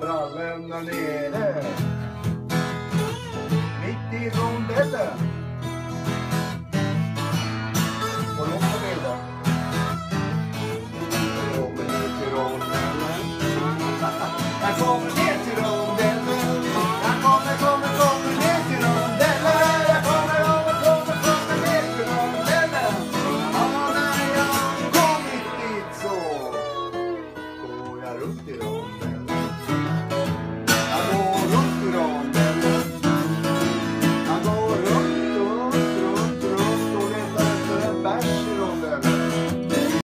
brallene nede. Midt i rondellet. På lokomotivet. Kommer ut i rondellen.